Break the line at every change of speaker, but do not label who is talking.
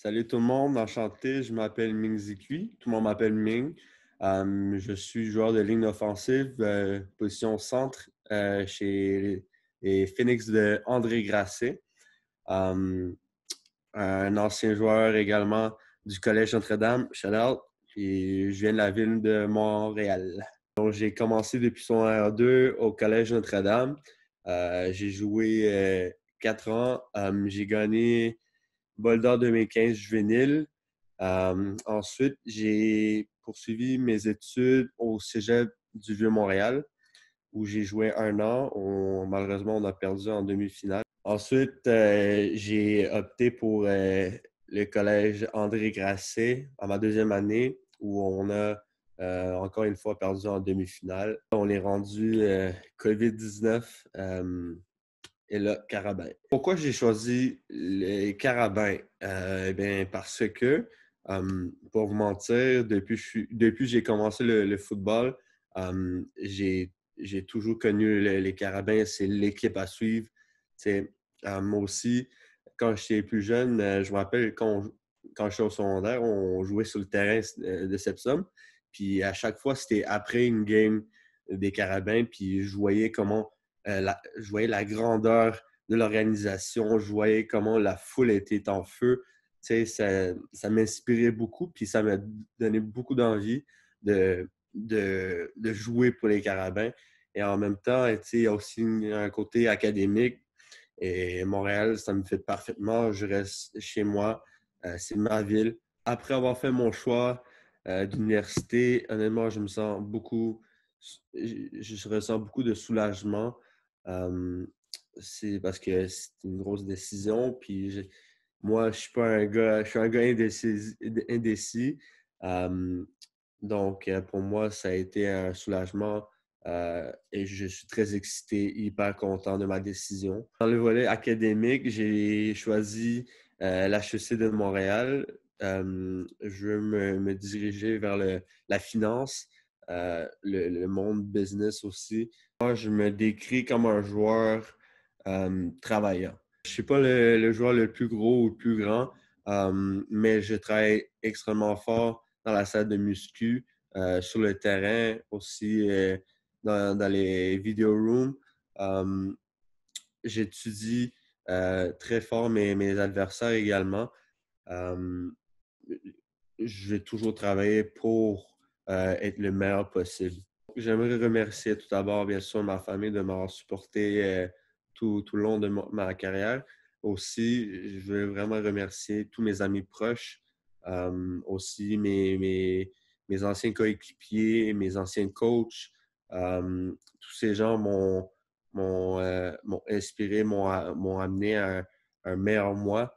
Salut tout le monde, enchanté. Je m'appelle Ming Zikui. Tout le monde m'appelle Ming. Euh, je suis joueur de ligne offensive, euh, position centre euh, chez les Phoenix de André Grasset. un ancien joueur également du Collège Notre-Dame, shout je viens de la ville de Montréal. Donc, j'ai commencé depuis son R2 au Collège Notre-Dame. j'ai joué quatre ans. j'ai gagné Bol d'or 2015 juvénile. Euh, ensuite, j'ai poursuivi mes études au Cégep du Vieux-Montréal, où j'ai joué un an. malheureusement, on a perdu en demi-finale. Ensuite, euh, j'ai opté pour euh, le collège André Grasset en ma deuxième année, où on a encore une fois perdu en demi-finale. On est rendu COVID-19 et le carabin. Pourquoi j'ai choisi les carabins? Euh, bien, parce que, pour vous mentir, depuis, que j'ai commencé le, football, j'ai toujours connu les, carabins. C'est l'équipe à suivre. Hum, moi aussi, quand j'étais plus jeune, euh, je me rappelle quand, quand j'étais au secondaire, on jouait sur le terrain euh, de Sepsum. Puis à chaque fois, c'était après une game des carabins. Puis je voyais comment euh, je voyais la grandeur de l'organisation, je voyais comment la foule était en feu. Ça, m'inspirait beaucoup, puis ça m'a donné beaucoup d'envie de, jouer pour les Carabins. Et en même temps, il y a aussi un côté académique. Et Montréal, ça me fait parfaitement. Je reste chez moi. Euh, c'est ma ville. Après avoir fait mon choix euh, d'université, honnêtement, je me sens beaucoup, je ressens beaucoup de soulagement c'est parce que c'est une grosse décision. Puis moi, je suis pas un gars, je suis un gars indécis. donc, euh, pour moi, ça a été un soulagement et je suis très excité, hyper content de ma décision. Dans le volet académique, j'ai choisi euh, l'HEC de Montréal. je veux me, diriger vers la finance, le, monde business aussi. Moi, je me décris comme un joueur euh, travaillant. Je ne suis pas le, joueur le plus gros ou le plus grand, euh, mais je travaille extrêmement fort dans la salle de muscu, euh, sur le terrain, aussi dans, les video rooms. J'étudie très fort mes adversaires également. je vais toujours travailler pour être le meilleur possible. J'aimerais remercier tout d'abord, bien sûr, ma famille de m'avoir supporté euh, tout, tout, le long de ma, carrière. Aussi, je veux vraiment remercier tous mes amis proches, euh, aussi mes, mes, mes anciens coéquipiers, mes anciens coachs. Euh, tous ces gens m'ont inspiré, m'ont amené à un meilleur moi.